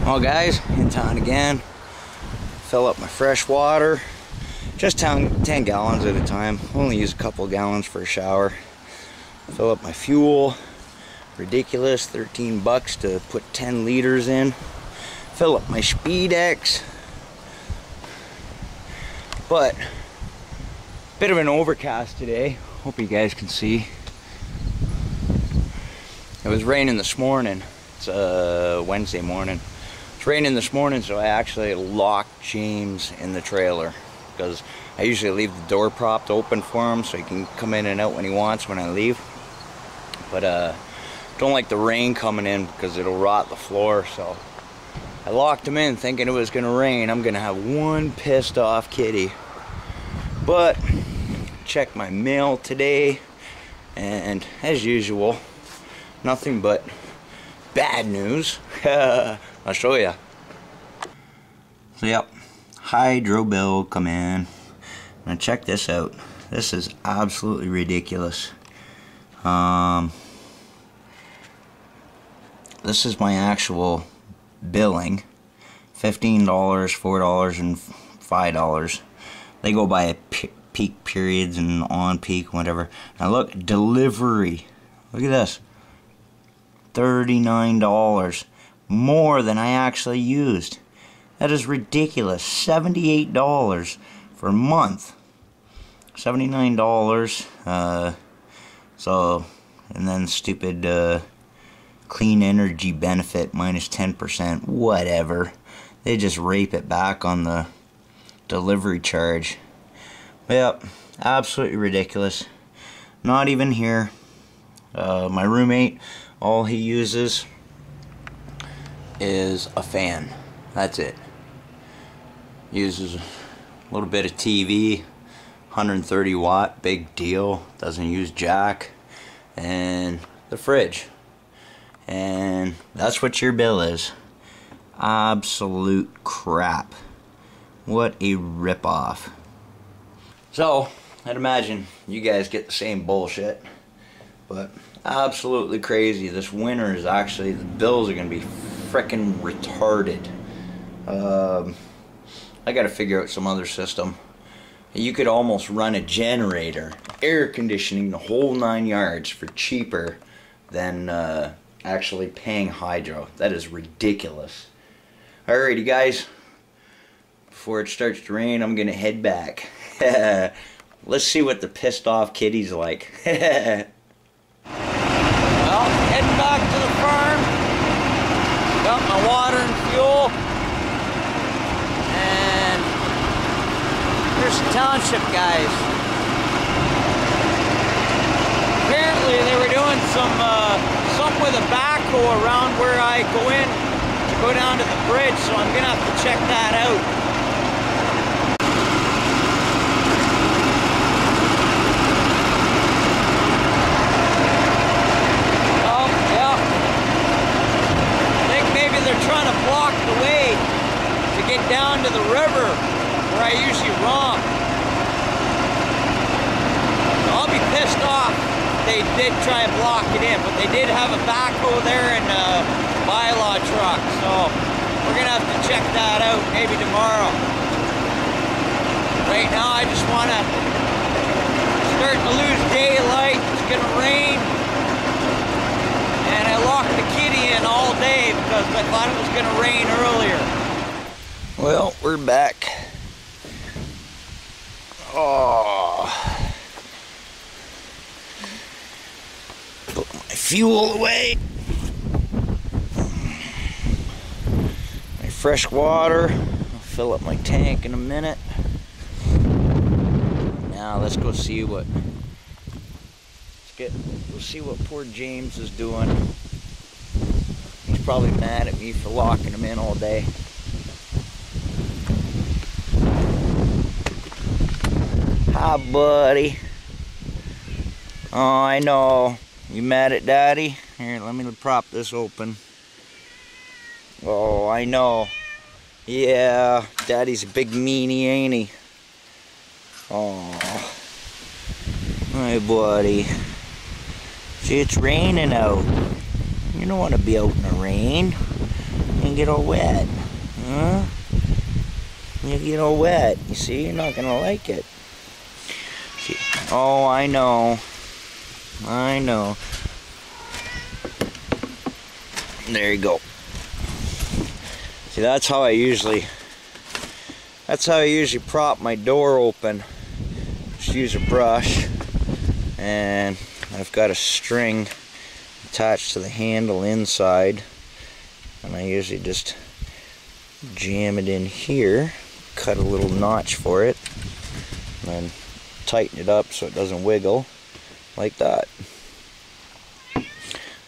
Well guys, in town again. Fill up my fresh water. Just 10, 10 gallons at a time. Only use a couple gallons for a shower. Fill up my fuel. Ridiculous, 13 bucks to put 10 liters in. Fill up my Speedex. But, bit of an overcast today. Hope you guys can see. It was raining this morning. It's uh, Wednesday morning. It's raining this morning, so I actually locked James in the trailer because I usually leave the door propped open for him so he can come in and out when he wants when I leave. But uh, don't like the rain coming in because it'll rot the floor. So I locked him in thinking it was going to rain. I'm going to have one pissed off kitty. But check my mail today and as usual, nothing but bad news. I'll show you. So yep, hydro bill come in. Now check this out. This is absolutely ridiculous. Um, this is my actual billing. $15, $4, and $5. They go by peak periods and on peak, whatever. Now look, delivery. Look at this. $39 more than I actually used. That is ridiculous. $78 for a month. $79. Uh, so, and then stupid uh, clean energy benefit minus 10%. Whatever. They just rape it back on the delivery charge. Yep, absolutely ridiculous. Not even here. Uh, my roommate, all he uses is a fan. That's it. Uses a little bit of TV, 130 watt, big deal. Doesn't use jack. And the fridge. And that's what your bill is. Absolute crap. What a ripoff. So, I'd imagine you guys get the same bullshit. But absolutely crazy. This winter is actually, the bills are going to be freaking retarded. Um, I got to figure out some other system. You could almost run a generator, air conditioning the whole nine yards for cheaper than uh, actually paying hydro. That is ridiculous. Alrighty guys, before it starts to rain, I'm going to head back. Let's see what the pissed off kitty's like. well, heading back to the farm. Got my water and fuel. And here's township guys. Apparently they were doing some uh, something with a backhoe around where I go in to go down to the bridge, so I'm gonna have to check that out. I think maybe they're trying to block the way to get down to the river where I usually roam. Be pissed off they did try and block it in, but they did have a backhoe there and a bylaw truck, so we're gonna have to check that out maybe tomorrow. Right now I just wanna starting to lose daylight, it's gonna rain. And I locked the kitty in all day because I thought it was gonna rain earlier. Well, we're back. Oh. Put my fuel away. My fresh water. I'll fill up my tank in a minute. Now let's go see what let's get we'll see what poor James is doing. He's probably mad at me for locking him in all day. Hi, buddy. Oh, I know. You mad at Daddy? Here, let me prop this open. Oh, I know. Yeah, Daddy's a big meanie, ain't he? Oh. my buddy. See, it's raining out. You don't want to be out in the rain. and get all wet. Huh? You get all wet. You see, you're not gonna like it. See? Oh, I know. I know. There you go. See, that's how I usually, that's how I usually prop my door open. Just use a brush, and I've got a string attached to the handle inside, and I usually just jam it in here, cut a little notch for it, and then tighten it up so it doesn't wiggle, like that.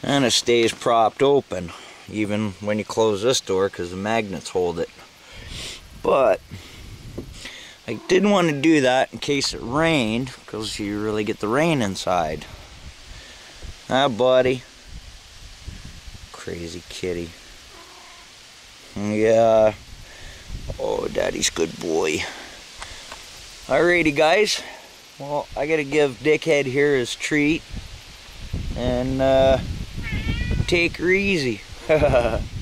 And it stays propped open even when you close this door because the magnets hold it. But I didn't want to do that in case it rained because you really get the rain inside. Ah, buddy. Crazy kitty. Yeah. Oh, daddy's good boy. Alrighty, guys. Well, I gotta give Dickhead here his treat. And, uh, take her easy.